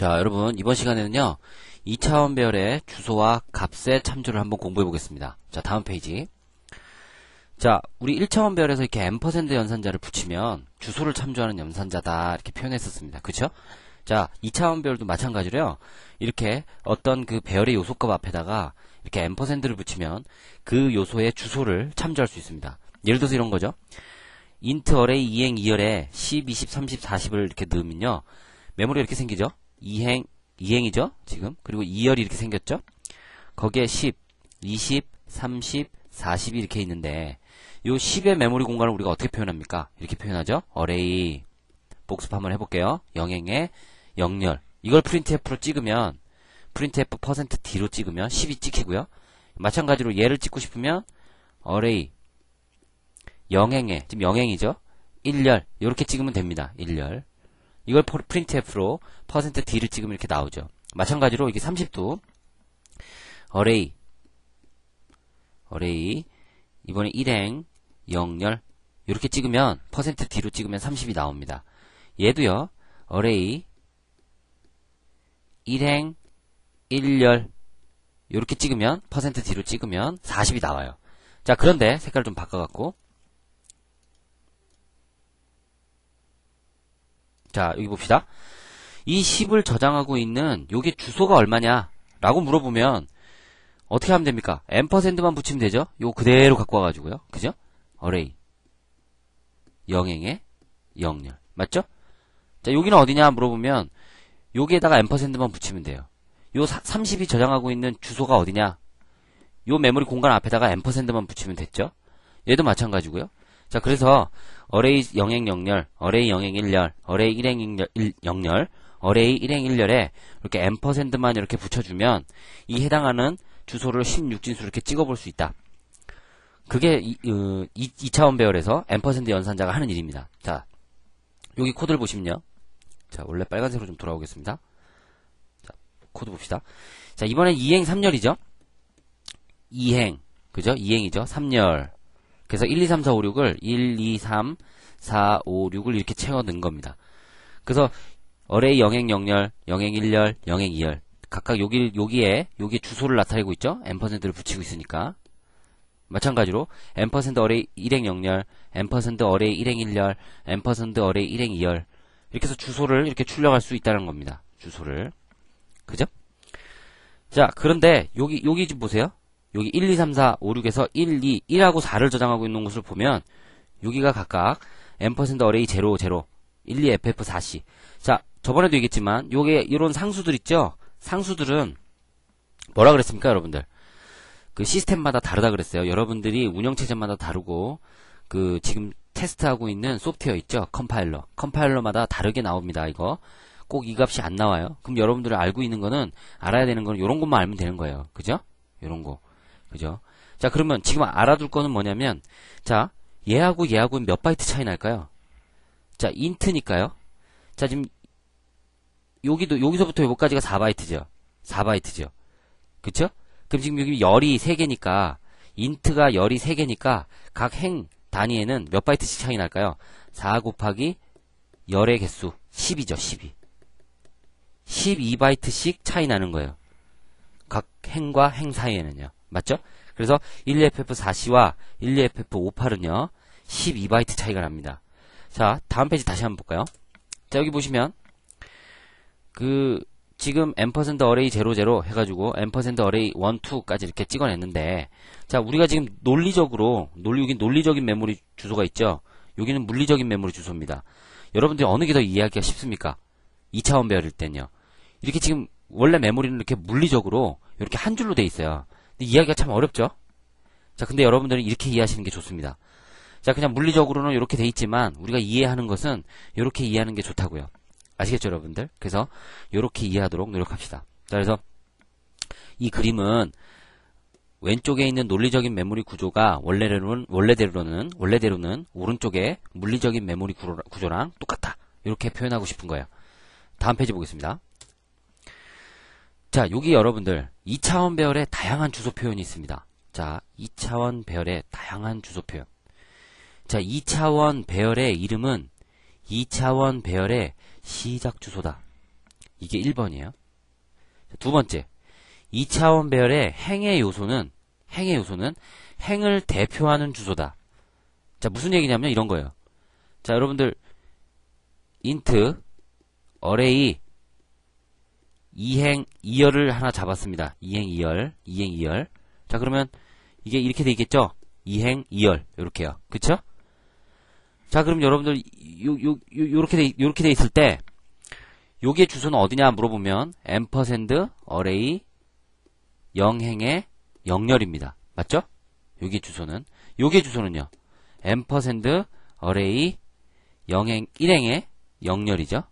자, 여러분, 이번 시간에는요, 2차원 배열의 주소와 값의 참조를 한번 공부해 보겠습니다. 자, 다음 페이지. 자, 우리 1차원 배열에서 이렇게 m% 연산자를 붙이면 주소를 참조하는 연산자다, 이렇게 표현했었습니다. 그쵸? 자, 2차원 배열도 마찬가지로요, 이렇게 어떤 그 배열의 요소값 앞에다가 이렇게 m%를 붙이면 그 요소의 주소를 참조할 수 있습니다. 예를 들어서 이런 거죠. int array 2행 2열에 10, 20, 30, 40을 이렇게 넣으면요, 메모리가 이렇게 생기죠? 2행, 2행이죠? 지금. 그리고 2열이 이렇게 생겼죠? 거기에 10, 20, 30, 40이 이렇게 있는데, 요 10의 메모리 공간을 우리가 어떻게 표현합니까? 이렇게 표현하죠? array. 복습 한번 해볼게요. 영행에 0열. 이걸 printf로 찍으면, printf %d로 찍으면 10이 찍히고요. 마찬가지로 얘를 찍고 싶으면, array. 영행에, 지금 영행이죠? 1열. 이렇게 찍으면 됩니다. 1열. 이걸 printf로 %d를 찍으면 이렇게 나오죠. 마찬가지로 이게 30도 array array 이번에 1행 0열 이렇게 찍으면 %d로 찍으면 30이 나옵니다. 얘도요. array 1행 1열 이렇게 찍으면 %d로 찍으면 40이 나와요. 자 그런데 색깔 좀 바꿔갖고 자, 여기 봅시다. 이 10을 저장하고 있는 요게 주소가 얼마냐? 라고 물어보면 어떻게 하면 됩니까? m%만 붙이면 되죠? 요 그대로 갖고 와가지고요. 그죠? array 영행에 0열 맞죠? 자, 여기는 어디냐 물어보면 여기에다가 m%만 붙이면 돼요. 요 30이 저장하고 있는 주소가 어디냐? 요 메모리 공간 앞에다가 m%만 붙이면 됐죠? 얘도 마찬가지고요. 자, 그래서 array 0행 0열, array 0행 1열, array 1행 0열, array 1행 1열에 이렇게 m%만 이렇게 붙여주면 이 해당하는 주소를 16진수 이렇게 찍어볼 수 있다. 그게 이, 어, 2, 차원 배열에서 m% 연산자가 하는 일입니다. 자, 여기 코드를 보시면요. 자, 원래 빨간색으로 좀 돌아오겠습니다. 자, 코드 봅시다. 자, 이번엔 2행 3열이죠? 2행, 그죠? 2행이죠? 3열. 그래서 1, 2, 3, 4, 5, 6을 1, 2, 3, 4, 5, 6을 이렇게 채워 넣은 겁니다. 그래서 array 영행 0열, 영행 1열, 영행 2열 각각 여기 여기에 여기 주소를 나타내고 있죠. m%를 붙이고 있으니까 마찬가지로 m% 어레이 1행 0열, m% 어레이 1행 1열, m% 어레이 1행 2열 이렇게 해서 주소를 이렇게 출력할 수 있다는 겁니다. 주소를 그죠? 자 그런데 여기 여기 좀 보세요. 여기 1, 2, 3, 4, 5, 6에서 1, 2, 1하고 4를 저장하고 있는 것을 보면 여기가 각각 m% array 0, 0, 1, 2, ff, 4c 자 저번에도 얘기했지만 요게 이런 상수들 있죠? 상수들은 뭐라 그랬습니까 여러분들? 그 시스템마다 다르다 그랬어요. 여러분들이 운영체제마다 다르고 그 지금 테스트하고 있는 소프트웨어 있죠? 컴파일러. 컴파일러마다 다르게 나옵니다. 이거. 꼭 이 값이 안 나와요. 그럼 여러분들이 알고 있는 거는 알아야 되는 거는 이런 것만 알면 되는 거예요. 그죠? 이런 거. 그죠? 자, 그러면 지금 알아둘 거는 뭐냐면, 자, 얘하고 얘하고 몇 바이트 차이 날까요? 자, int니까요. 자, 지금, 여기도, 여기서부터 여기까지가 4바이트죠. 4바이트죠. 그쵸? 그럼 지금 여기 열이 3개니까, int가 열이 3개니까, 각 행 단위에는 몇 바이트씩 차이 날까요? 4 곱하기 열의 개수, 10이죠, 12. 12바이트씩 차이 나는 거예요. 각 행과 행 사이에는요. 맞죠? 그래서 12FF4C와 12FF58은요. 12바이트 차이가 납니다. 자, 다음 페이지 다시 한번 볼까요? 자, 여기 보시면 그 지금 m% array 00 해가지고 m% array 1, 2까지 이렇게 찍어냈는데 자, 우리가 지금 논리적으로 논리 여기 논리적인 메모리 주소가 있죠. 여기는 물리적인 메모리 주소입니다. 여러분들이 어느 게 더 이해하기가 쉽습니까? 2차원 배열일 땐요. 이렇게 지금 원래 메모리는 이렇게 물리적으로 이렇게 한 줄로 돼 있어요. 이해하기가 참 어렵죠? 자, 근데 여러분들은 이렇게 이해하시는 게 좋습니다. 자, 그냥 물리적으로는 이렇게 돼 있지만 우리가 이해하는 것은 이렇게 이해하는 게 좋다고요. 아시겠죠, 여러분들? 그래서 이렇게 이해하도록 노력합시다. 자, 그래서 이 그림은 왼쪽에 있는 논리적인 메모리 구조가 원래대로는 원래대로는 원래대로는 오른쪽에 물리적인 메모리 구조랑 똑같다. 이렇게 표현하고 싶은 거예요. 다음 페이지 보겠습니다. 자, 여기 여러분들 2차원 배열의 다양한 주소 표현이 있습니다. 자, 2차원 배열의 다양한 주소 표현. 자, 2차원 배열의 이름은 2차원 배열의 시작 주소다. 이게 1번이에요. 두 번째, 2차원 배열의 행의 요소는 행의 요소는 행을 대표하는 주소다. 자, 무슨 얘기냐면 이런 거예요. 자, 여러분들 int array 2행 2열을 하나 잡았습니다. 2행 2열, 2행 2열. 자, 그러면 이게 이렇게 돼 있겠죠? 2행 2열 이렇게요. 그쵸? 자, 그럼 여러분들 요, 요, 요, 요렇게 돼, 요렇게 돼 있을 때 요게 주소는 어디냐 물어보면 ampersand array 0행의 0열입니다. 맞죠? 요게 주소는 요게 주소는요. ampersand array 0행 1행의 0열이죠.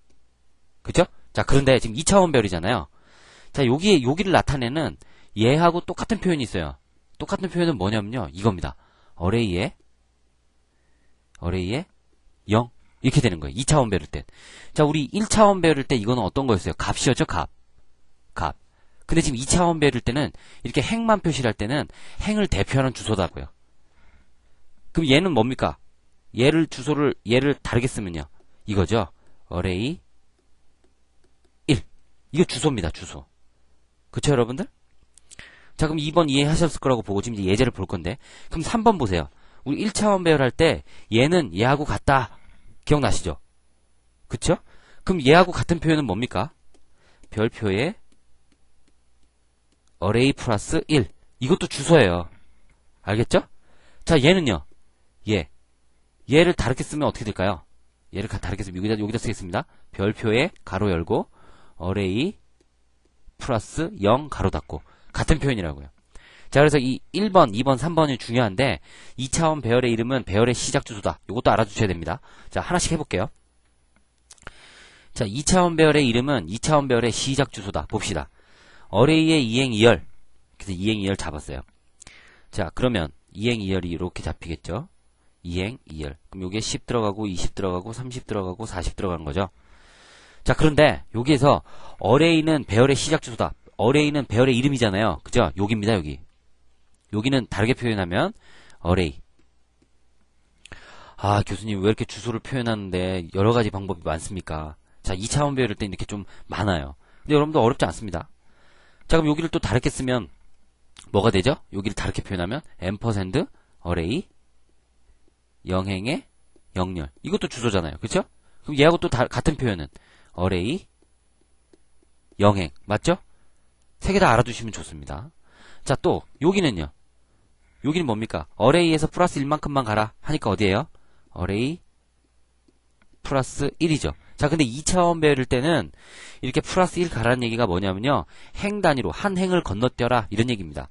그죠? 자, 그런데 지금 2차원 배열이잖아요. 자, 여기 여기를 나타내는 얘하고 똑같은 표현이 있어요. 똑같은 표현은 뭐냐면요. 이겁니다. array의 array의 0 이렇게 되는 거예요. 2차원 배일 때. 자, 우리 1차원 배일 때 이거는 어떤 거였어요? 값이었죠, 값. 값. 근데 지금 2차원 배일 때는 이렇게 행만 표시를 할 때는 행을 대표하는 주소다고요. 그럼 얘는 뭡니까? 얘를 주소를 얘를 다르게 쓰면요. 이거죠. array 1. 이 거 주소입니다. 주소. 그쵸 여러분들? 자 그럼 2번 이해하셨을 거라고 보고 지금 이제 예제를 볼 건데 그럼 3번 보세요. 우리 1차원 배열할 때 얘는 얘하고 같다. 기억나시죠? 그쵸? 그럼 얘하고 같은 표현은 뭡니까? 별표에 array 플러스 1. 이것도 주소예요. 알겠죠? 자, 얘는요. 얘. 얘를 다르게 쓰면 어떻게 될까요? 얘를 다르게 쓰면 여기다, 여기다 쓰겠습니다. 별표에 가로 열고 array 플러스 0 가로 닫고 같은 표현이라고요. 자, 그래서 이 1번, 2번, 3번이 중요한데 2차원 배열의 이름은 배열의 시작 주소다. 이것도 알아두셔야 됩니다. 자, 하나씩 해볼게요. 자, 2차원 배열의 이름은 2차원 배열의 시작 주소다. 봅시다. 2행 2열. 그래서 2행 2열 잡았어요. 자, 그러면 2행 2열이 이렇게 잡히겠죠? 2행 2열. 그럼 여기에 10 들어가고 20 들어가고 30 들어가고 40 들어가는 거죠. 자, 그런데 여기에서 array는 배열의 시작 주소다. array는 배열의 이름이잖아요. 그죠? 여기입니다, 여기. 여기는 다르게 표현하면 array. 아, 교수님 왜 이렇게 주소를 표현하는데 여러 가지 방법이 많습니까? 자, 2차원 배열일 때 이렇게 좀 많아요. 근데 여러분도 어렵지 않습니다. 자, 그럼 여기를 또 다르게 쓰면 뭐가 되죠? 여기를 다르게 표현하면 ampersand array 영행의 영열. 이것도 주소잖아요. 그쵸? 그럼 얘하고 또 다, 같은 표현은 array 영행. 맞죠? 세 개 다 알아두시면 좋습니다. 자, 또 여기는요. 여기는 뭡니까? array에서 플러스 1만큼만 가라 하니까 어디에요? array 플러스 1이죠. 자, 근데 2차원 배열일 때는 이렇게 플러스 1 가라는 얘기가 뭐냐면요. 행 단위로 한 행을 건너뛰어라 이런 얘기입니다.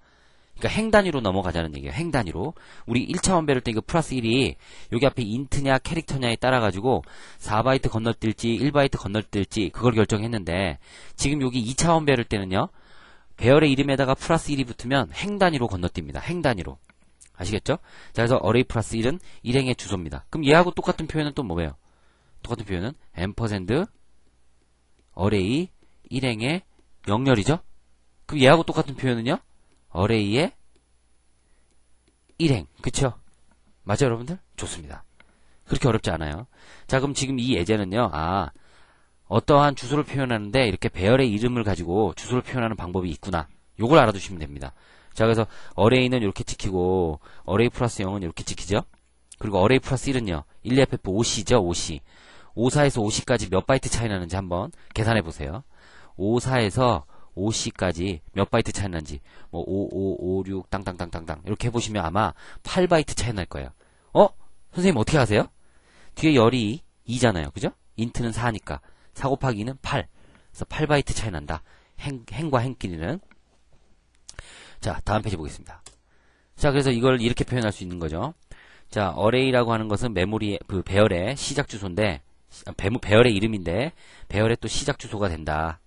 그러니까 행 단위로 넘어가자는 얘기예요. 행 단위로. 우리 1차 원 배열일 때 이거 플러스 1이 여기 앞에 int냐 캐릭터냐에 따라 가지고 4바이트 건너뛸지 1바이트 건너뛸지 그걸 결정했는데 지금 여기 2차 원 배열일 때는요. 배열의 이름에다가 플러스 1이 붙으면 행 단위로 건너뜁니다. 행 단위로. 아시겠죠? 자, 그래서 array 플러스 1은 1행의 주소입니다. 그럼 얘하고 똑같은 표현은 또 뭐예요? 똑같은 표현은 ampersand array 1행의 영열이죠? 그럼 얘하고 똑같은 표현은요? Array의 1행. 그쵸? 맞아요, 여러분들? 좋습니다. 그렇게 어렵지 않아요. 자, 그럼 지금 이 예제는요, 아, 어떠한 주소를 표현하는데 이렇게 배열의 이름을 가지고 주소를 표현하는 방법이 있구나. 요걸 알아두시면 됩니다. 자, 그래서 array는 이렇게 찍히고 array 플러스 0은 이렇게 찍히죠? 그리고 array 플러스 1은요. 1FF 5C죠, 5C. 54에서 5C까지 몇 바이트 차이 나는지 한번 계산해 보세요. 54에서 5C까지 몇 바이트 차이 나는지 뭐 5, 5, 5, 6 땅땅땅땅땅 이렇게 해보시면 아마 8바이트 차이 날 거예요. 어? 선생님 어떻게 하세요? 뒤에 열이 2잖아요. 그죠? int는 4니까 4 곱하기 2는 8. 그래서 8바이트 차이 난다. 행, 행과 행끼리는. 자, 다음 페이지 보겠습니다. 자, 그래서 이걸 이렇게 표현할 수 있는 거죠. 자, array라고 하는 것은 메모리, 그 배열의 시작 주소인데, 배열의 이름인데, 배열의 또 시작 주소가 된다.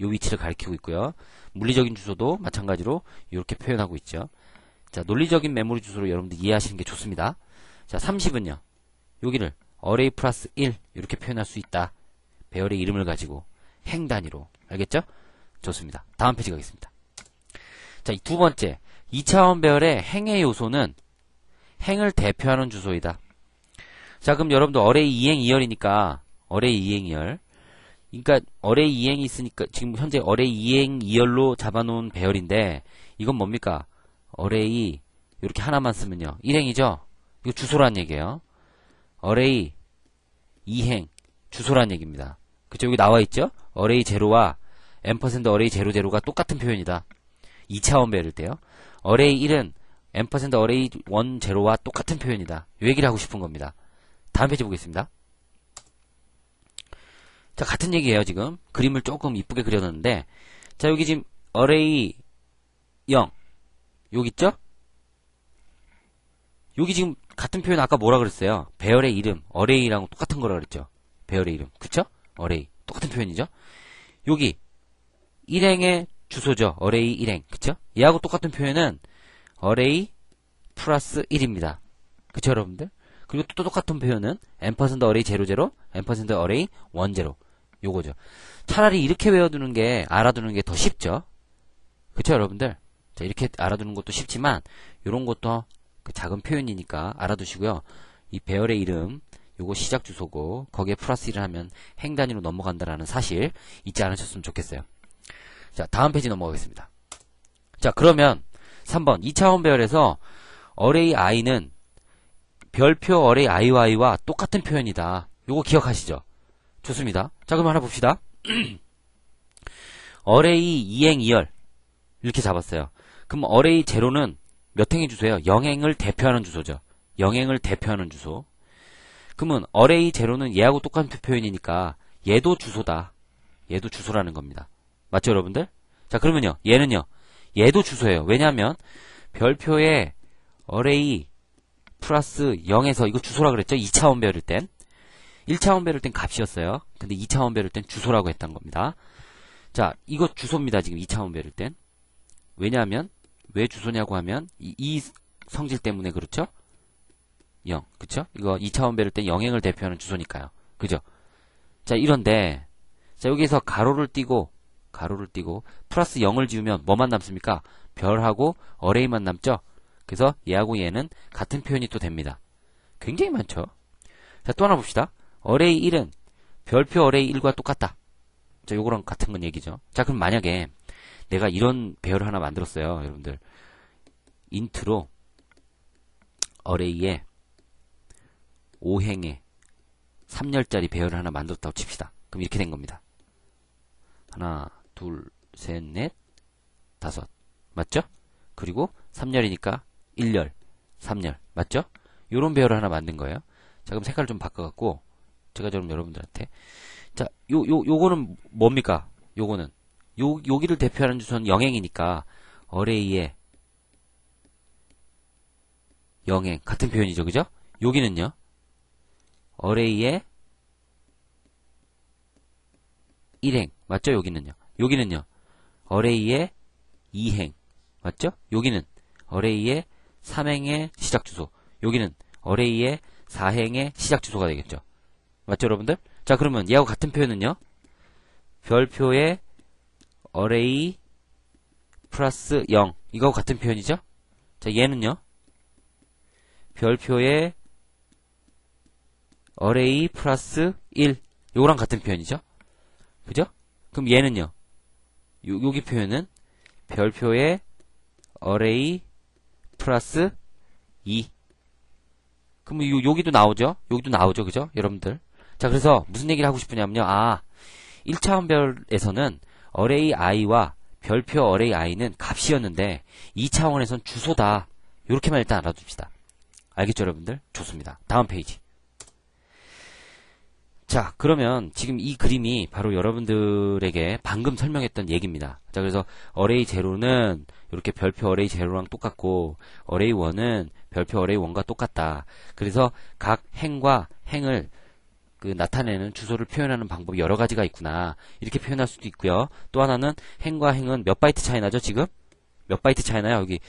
요 위치를 가리키고 있고요. 물리적인 주소도 마찬가지로 이렇게 표현하고 있죠. 자, 논리적인 메모리 주소로 여러분들 이해하시는 게 좋습니다. 자, 30은요. 여기를 array 플러스 1 이렇게 표현할 수 있다. 배열의 이름을 가지고 행 단위로. 알겠죠? 좋습니다. 다음 페이지 가겠습니다. 자, 두 번째. 2차원 배열의 행의 요소는 행을 대표하는 주소이다. 자, 그럼 여러분들 array 2행 2열이니까 array 2행 2열 그러니까 array 이행이 있으니까 지금 현재 array 이행 2열로 잡아놓은 배열인데 이건 뭡니까? array 이렇게 하나만 쓰면요. 1행이죠? 이거 주소란 얘기예요. array 이행 주소란 얘기입니다. 그쵸? 여기 나와 있죠? array 제로와 ampersand array 제로 제로가 똑같은 표현이다. 2차원 배열일 때요. array 1은 ampersand array 1 제로와 똑같은 표현이다. 이 얘기를 하고 싶은 겁니다. 다음 페이지 보겠습니다. 자, 같은 얘기예요, 지금. 그림을 조금 이쁘게 그려놨는데, 자, 여기 지금, array 0. 여기 있죠? 여기 지금, 같은 표현 아까 뭐라 그랬어요? 배열의 이름, array랑 똑같은 거라 그랬죠? 배열의 이름. 그쵸? array. 똑같은 표현이죠? 여기, 일행의 주소죠. array 일행. 그쵸? 얘하고 똑같은 표현은, array 플러스 1입니다. 그쵸, 여러분들? 그리고 또 똑같은 표현은, ampersand array 00, ampersand array 10. 요거죠. 차라리 이렇게 외워두는 게 알아두는 게 더 쉽죠. 그쵸 여러분들? 자 이렇게 알아두는 것도 쉽지만 요런 것도 그 작은 표현이니까 알아두시고요. 이 배열의 이름 요거 시작 주소고 거기에 플러스 1을 하면 행 단위로 넘어간다라는 사실 잊지 않으셨으면 좋겠어요. 자 다음 페이지 넘어가겠습니다. 자 그러면 3번 2차원 배열에서 array i는 별표 array i와 똑같은 표현이다. 요거 기억하시죠? 좋습니다. 자, 그럼 하나 봅시다. 어레이 2행 2열. 이렇게 잡았어요. 그럼 어레이 제로는 몇 행의 주소예요? 0행을 대표하는 주소죠. 0행을 대표하는 주소. 그러면 어레이 제로는 얘하고 똑같은 표현이니까 얘도 주소다. 얘도 주소라는 겁니다. 맞죠, 여러분들? 자, 그러면요. 얘는요. 얘도 주소예요. 왜냐하면 별표에 어레이 플러스 0에서 이거 주소라 그랬죠? 2차원 배열일 땐. 1차원 배를 땐 값이었어요. 근데 2차원 배를 땐 주소라고 했던 겁니다. 자, 이거 주소입니다. 지금 2차원 배를 땐. 왜냐하면 왜 주소냐고 하면 이, 이 성질 때문에 그렇죠? 0. 그쵸? 이거 2차원 배를 땐 영행을 대표하는 주소니까요. 그죠? 자, 이런데 자, 여기서 가로를 띄고 가로를 띄고 플러스 0을 지우면 뭐만 남습니까? 별하고 array만 남죠? 그래서 얘하고 얘는 같은 표현이 또 됩니다. 굉장히 많죠? 자, 또 하나 봅시다. array 1은 별표 array 1과 똑같다. 자, 요거랑 같은 건 얘기죠. 자, 그럼 만약에 내가 이런 배열을 하나 만들었어요. 여러분들. int로 array에 5행에 3열짜리 배열을 하나 만들었다고 칩시다. 그럼 이렇게 된 겁니다. 하나, 둘, 셋, 넷, 다섯. 맞죠? 그리고 3열이니까 1열, 3열. 맞죠? 요런 배열을 하나 만든 거예요. 자, 그럼 색깔을 좀 바꿔갖고 제가 좀 여러분들한테 자, 요, 요, 요거는 뭡니까? 요거는 요, 여기를 대표하는 주소는 영행이니까 어레이의 영행 같은 표현이죠, 그죠? 여기는요 어레이의 일행 맞죠? 여기는요 여기는요 어레이의 이행 맞죠? 여기는 어레이의 3행의 시작 주소 여기는 어레이의 4행의 시작 주소가 되겠죠. 맞죠, 여러분들? 자, 그러면 얘하고 같은 표현은요. 별표의 어레이 플러스 0. 이거하고 같은 표현이죠? 자, 얘는요. 별표의 어레이 플러스 1. 요거랑 같은 표현이죠? 그죠? 그럼 얘는요. 요, 여기 표현은 별표의 어레이 플러스 2. 그럼 요, 여기도 나오죠? 여기도 나오죠? 그죠? 여러분들. 자, 그래서 무슨 얘기를 하고 싶으냐면요. 아, 1차원별에서는 array i와 별표 array i는 값이었는데 2차원에선 주소다. 이렇게만 일단 알아둡시다. 알겠죠, 여러분들? 좋습니다. 다음 페이지. 자, 그러면 지금 이 그림이 바로 여러분들에게 방금 설명했던 얘기입니다. 자, 그래서 array 제로는 이렇게 별표 array 제로랑 똑같고 array one은 별표 array one과 똑같다. 그래서 각 행과 행을 그 나타내는 주소를 표현하는 방법이 여러 가지가 있구나. 이렇게 표현할 수도 있고요. 또 하나는 행과 행은 몇 바이트 차이 나죠, 지금? 몇 바이트 차이 나요? 여기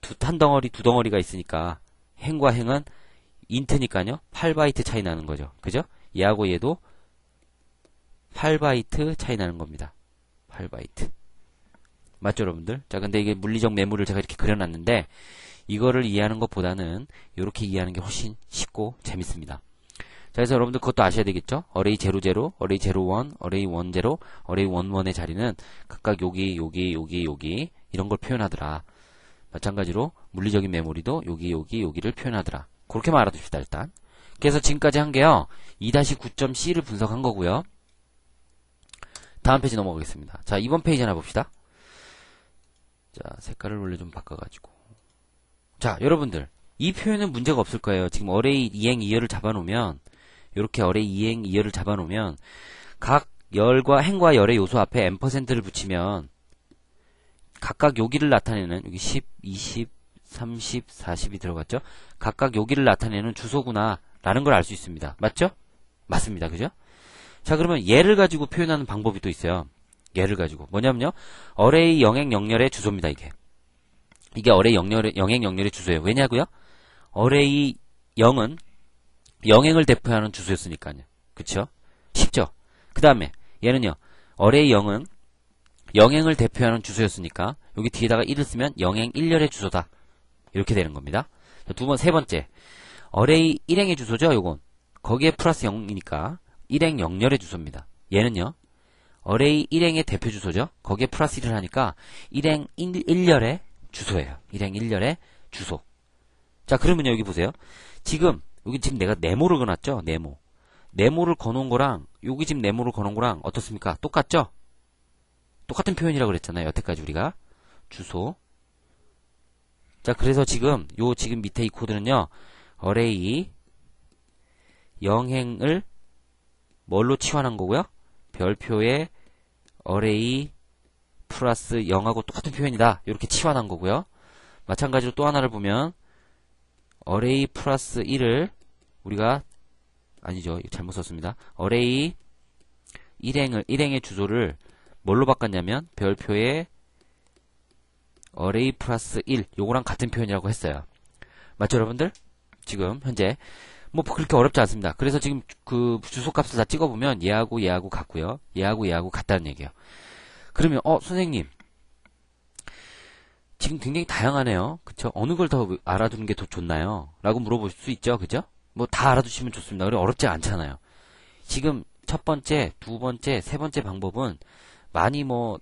두, 한 덩어리, 두 덩어리가 있으니까 행과 행은 int니까요. 8바이트 차이 나는 거죠. 그죠? 얘하고 얘도 8바이트 차이 나는 겁니다. 8바이트. 맞죠, 여러분들? 자, 근데 이게 물리적 메모리를 제가 이렇게 그려놨는데, 이거를 이해하는 것보다는 이렇게 이해하는 게 훨씬 쉽고 재밌습니다. 자, 그래서 여러분들 그것도 아셔야 되겠죠? array 00, array 01, array 10, array 11의 자리는 각각 여기, 여기, 여기, 여기 이런 걸 표현하더라. 마찬가지로 물리적인 메모리도 여기, 여기, 여기를 표현하더라. 그렇게만 알아둡시다, 일단. 그래서 지금까지 한 게요. 2-9.c를 분석한 거고요. 다음 페이지 넘어가겠습니다. 자, 이번 페이지 하나 봅시다. 자, 색깔을 원래 좀 바꿔가지고. 자, 여러분들. 이 표현은 문제가 없을 거예요. 지금 어레이 이행 이열을 잡아놓으면 이렇게 어레이 이행 이열을 잡아놓으면 각 열과 행과 열의 요소 앞에 m%를 붙이면 각각 여기를 나타내는 여기 10, 20, 30, 40이 들어갔죠? 각각 여기를 나타내는 주소구나 라는 걸 알 수 있습니다. 맞죠? 맞습니다. 그죠? 자 그러면 얘를 가지고 표현하는 방법이 또 있어요. 얘를 가지고 뭐냐면요. 어레이 영행 영렬의 주소입니다. 이게 이게 어레이 영렬의, 영행 영렬의 주소예요. 왜냐고요? 어레이 0은 영행을 대표하는 주소였으니까요. 그쵸? 쉽죠? 그 다음에 얘는요. 어레이 0은 영행을 대표하는 주소였으니까 여기 뒤에다가 1을 쓰면 영행 1열의 주소다. 이렇게 되는 겁니다. 두 번, 세 번째. 어레이 1행의 주소죠, 요건. 거기에 플러스 0이니까 1행 0열의 주소입니다. 얘는요. 어레이 1행의 대표 주소죠. 거기에 플러스 1을 하니까 1행 1, 1열의 주소예요. 1행 1열의 주소. 자, 그러면 여기 보세요. 지금 여기 지금 내가 네모를 그어놨죠? 네모. 네모를 거놓은 거랑 여기 지금 네모를 거놓은 거랑 어떻습니까? 똑같죠? 똑같은 표현이라고 그랬잖아요. 여태까지 우리가 주소. 자, 그래서 지금 요 지금 밑에 이 코드는요. 어레이 영행을 뭘로 치환한 거고요? 별표에 어레이 플러스 0하고 똑같은 표현이다. 이렇게 치환한 거고요. 마찬가지로 또 하나를 보면 어레이 플러스 1을 우리가 아니죠. 잘못 썼습니다. 어레이 1행을 1행의 주소를 뭘로 바꿨냐면 별표에 어레이 플러스 1 요거랑 같은 표현이라고 했어요. 맞죠, 여러분들? 지금 현재 뭐 그렇게 어렵지 않습니다. 그래서 지금 그 주소값을 다 찍어보면 얘하고 얘하고 같고요. 얘하고 얘하고 같다는 얘기예요. 그러면 어 선생님 지금 굉장히 다양하네요. 그쵸? 어느 걸 더 알아두는 게 더 좋나요? 라고 물어볼 수 있죠. 그죠? 뭐 다 알아두시면 좋습니다. 그리고 어렵지 않잖아요. 지금 첫 번째, 두 번째, 세 번째 방법은 많이 뭐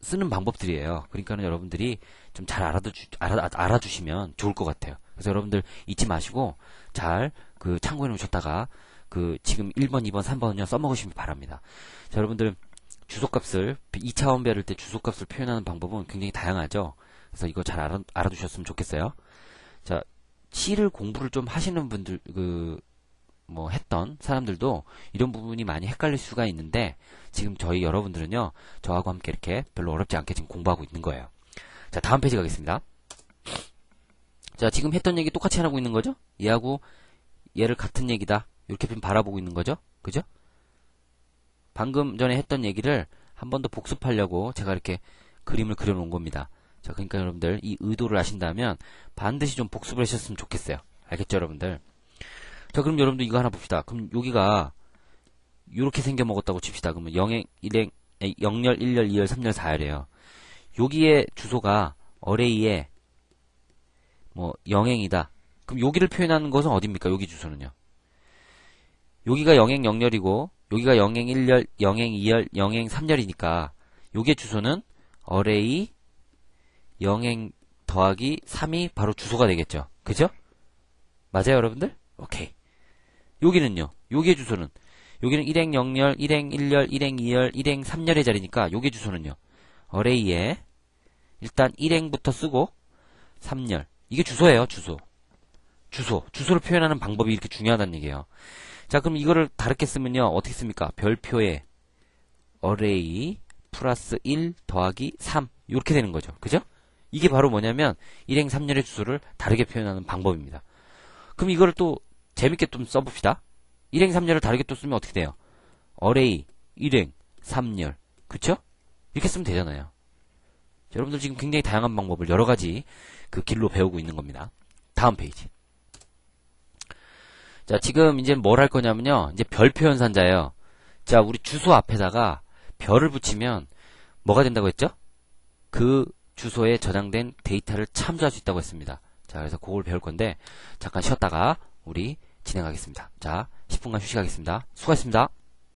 쓰는 방법들이에요. 그러니까는 여러분들이 좀 잘 알아두, 알아, 알아두시면 좋을 것 같아요. 그래서 여러분들 잊지 마시고 잘 그 참고해 놓으셨다가 그 지금 1번, 2번, 3번은요 써먹으시면 바랍니다. 자, 여러분들 주소값을 2차원 배를 때 주소값을 표현하는 방법은 굉장히 다양하죠. 그래서 이거 잘 알아, 알아두셨으면 좋겠어요. 자, C를 공부를 좀 하시는 분들 그 뭐 했던 사람들도 이런 부분이 많이 헷갈릴 수가 있는데 지금 저희 여러분들은요 저하고 함께 이렇게 별로 어렵지 않게 지금 공부하고 있는 거예요. 자 다음 페이지 가겠습니다. 자 지금 했던 얘기 똑같이 하고 있는 거죠? 얘하고 얘를 같은 얘기다 이렇게 바라보고 있는 거죠? 그죠? 방금 전에 했던 얘기를 한 번 더 복습하려고 제가 이렇게 그림을 그려놓은 겁니다. 자, 그러니까 여러분들 이 의도를 아신다면 반드시 좀 복습을 하셨으면 좋겠어요. 알겠죠, 여러분들? 자, 그럼 여러분들 이거 하나 봅시다. 그럼 여기가 이렇게 생겨 먹었다고 칩시다. 그러면 영행, 일행, 0열, 1열, 2열, 3열, 4열이에요. 여기에 주소가 어레이에 뭐 영행이다. 그럼 여기를 표현하는 것은 어딥니까? 여기 주소는요. 여기가 영행 0열이고 여기가 영행 1열, 영행 2열, 영행 3열이니까 요게 주소는 어레이 영행 더하기 3이 바로 주소가 되겠죠. 그죠? 맞아요, 여러분들? 오케이. 여기는요. 요게 주소는 여기는 1행 0열, 1행 1열, 1행 2열, 1행 3열의 자리니까 요게 주소는요. 어레이에 일단 1행부터 쓰고 3열. 이게 주소예요, 주소. 주소. 주소를 표현하는 방법이 이렇게 중요하다는 얘기예요. 자, 그럼 이거를 다르게 쓰면요. 어떻게 씁니까? 별표에 어레이 플러스 1 더하기 3 이렇게 되는 거죠. 그죠? 이게 바로 뭐냐면 1행 3열의 주소를 다르게 표현하는 방법입니다. 그럼 이거를 또 재밌게 좀 써봅시다. 1행 3열을 다르게 또 쓰면 어떻게 돼요? 어레이 1행 3열 그쵸? 이렇게 쓰면 되잖아요. 자, 여러분들 지금 굉장히 다양한 방법을 여러 가지 그 길로 배우고 있는 겁니다. 다음 페이지. 자, 지금 이제 뭘 할 거냐면요. 이제 별표 연산자예요. 자, 우리 주소 앞에다가 별을 붙이면 뭐가 된다고 했죠? 그 주소에 저장된 데이터를 참조할 수 있다고 했습니다. 자, 그래서 그걸 배울 건데 잠깐 쉬었다가 우리 진행하겠습니다. 자, 10분간 휴식하겠습니다. 수고하셨습니다.